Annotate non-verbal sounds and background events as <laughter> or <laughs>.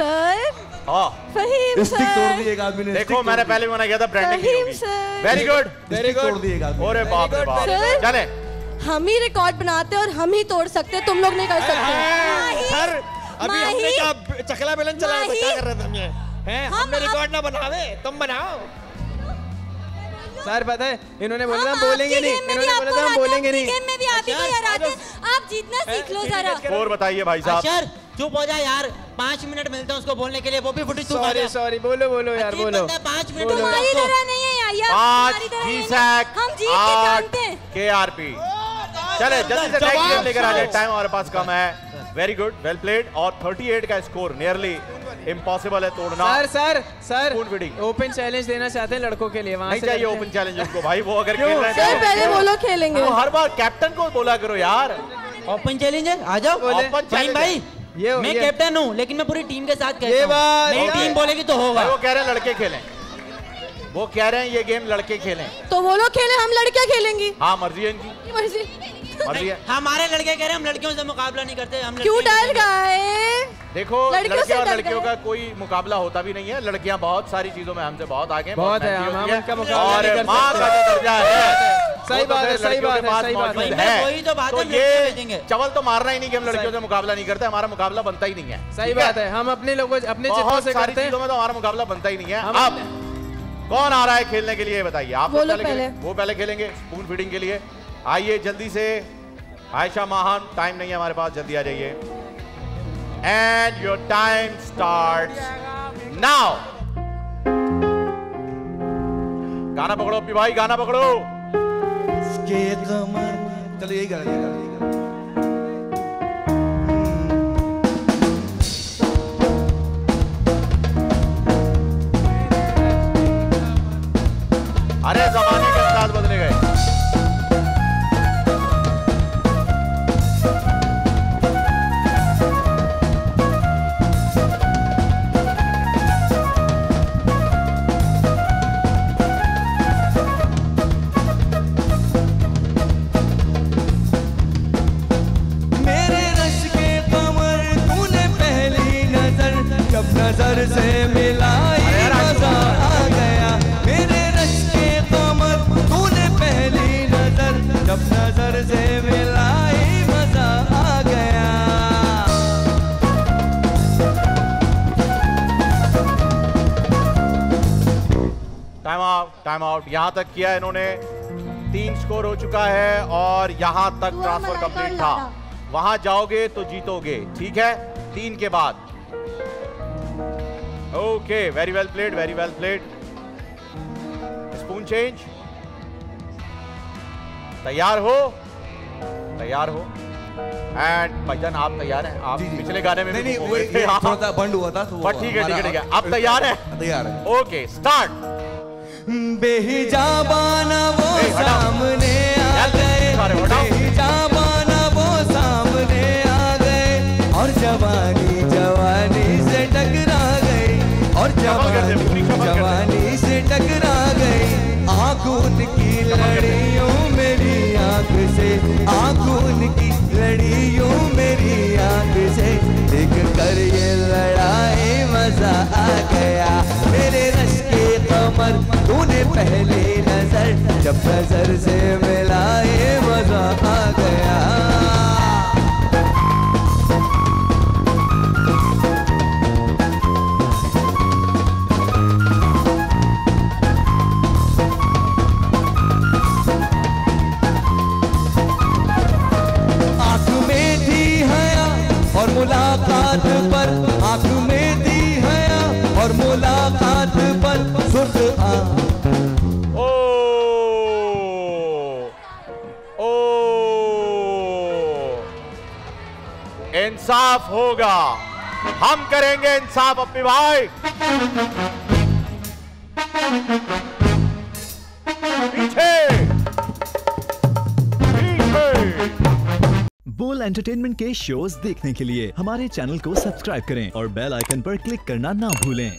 Sir. हाँ। Faheem stick तोड़ दी एक आदमी ने देखो मैंने पहले भी मना किया था branding Faheem sir. Very good Stick तोड़ दी एक आदमी। अरे बाप रे बाप। चले हम ही रिकॉर्ड बनाते हैं और हम ही तोड़ सकते हैं तुम लोग नहीं कर सकते। सर अभी हमने क्या चकला बेलन चलाया था क्या कर रहे थे हम ये हैं हम हमने रिकॉर्ड ना बनावे तुम बनाओ। सर पता है इन्होंने बोला था बोलेंगे नहीं। इन्होंने बोला था हम बोलेंगे नहीं। गेम में भी आप ही को अच्छा, हराते आप जीतना सीख लो जरा। स्कोर बताइए भाई साहब। चुप हो जा यार पाँच मिनट मिलते हैं उसको बोलने के लिए वो भी फुटी चुप सॉरी सॉरी बोलो बोलो यार बोलो। है, पाँच मिनट बोलो। तुम्हारी तरह नहीं है यार यार, पाँच है। हम जीत के जानते हैं। आर पी चले जल्दी से नेक्स्ट गेम लेकर आ जाए। टाइम हमारे पास कम है। वेरी गुड वेल प्लेड और 38 का स्कोर नियरली इम्पॉसिबल है तोड़ना। Sir sir sir open challenge देना चाहते हैं लड़कों के लिए वहाँ नहीं से चाहिए ओपन चैलेंज उनको भाई वो अगर खेल रहे हैं पहले वो लोग खेलेंगे। तो हर बार कैप्टन को बोला करो यार। ओपन चैलेंज है आ जाओ। Open फाइन भाई। ये हो- मैं कैप्टन हूँ लेकिन मैं पूरी टीम के साथ ये बात- मेरी टीम बोलेगी तो होगा। वो कह रहे हैं लड़के खेलें। वो कह रहे हैं ये गेम लड़के खेलें। तो वो लोग खेले हम लड़कियाँ खेलेंगी। हाँ मर्ज़ी है इनकी। <laughs> मर्ज़ी। मर्ज़ी है। हमारे लड़के कह रहे हैं हम लड़कियों से मुकाबला नहीं करते हम क्यों डर गए? देखो लड़कियों लड़के और लड़कियों का कोई मुकाबला होता भी नहीं है। लड़कियाँ बहुत सारी चीज़ों में हमसे बहुत आगे बहुत है, हम- हैं। उनका मुकाबला और माँ का दर्जा है। सही तो बात है, सही बात है, सही बात है। वही तो बात है, तो ये। चवल तो मारना ही नहीं कि हम लड़कियों से मुकाबला नहीं करते हमारा मुकाबला बनता ही नहीं है। सही बात है हम अपने लोगों अपने चित्रों से करते हैं। तो हमारा मुकाबला बनता ही नहीं है। अब कौन आ रहा है खेलने के लिए बताइए। आप वो लोग पहले पहले। वो पहले खेलेंगे स्पून फीडिंग के लिए। आइए जल्दी से। आयशा महान टाइम नहीं है हमारे पास जल्दी आ जाइए। And your time start now गाना पकड़ो अपनी भाई गाना पकड़ो। कमर चलो यही यही अरे जमाने के साथ बदले गए। टाइम आउट यहाँ तक किया इन्होंने। तीन स्कोर हो चुका है और यहाँ तक ट्रांसफ़र कंप्लीट था। वहाँ जाओगे तो जीतोगे ठीक है? तीन के बाद। Okay very well played very well played spoon change तैयार हो? तैयार हो। एंड भाईजान आप तैयार हैं? आप। पिछले गाने में नहीं नहीं थोड़ा सा बंद हुआ था तो बट ठीक है ठीक है ठीक है। आप तैयार हैं? तैयार है। ओके स्टार्ट बेहिजाबाना वो सामने आ गए। बेहिजाबाना वो सामने आ गए। और जवानी जवानी से टकरा गई। और जवानी। जवानी से टकरा गई। आँखों की लड़ियों मेरी आँख से आँखों की लड़ियों मेरी आँख से। देख कर ये लड़ाई मज़ा आ गया। पहले नज़र जब नज़र से मिलाए इंसाफ होगा। हम करेंगे इंसाफ अपनी भाई। पीछे। बोल एंटरटेनमेंट के शोज़ देखने के लिए हमारे चैनल को सब्सक्राइब करें और बेल आइकन पर क्लिक करना ना भूलें।